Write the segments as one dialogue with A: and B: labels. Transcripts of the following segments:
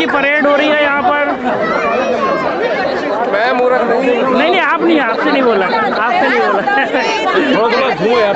A: की परेड हो रही है यहाँ पर।
B: मैं मूर्ख नहीं
A: नहीं नहीं आप नहीं आपसे नहीं बोला। आपसे नहीं बोला। थोड़ा थोड़ा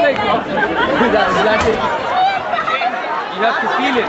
A: like that, exactly. You have to feel it.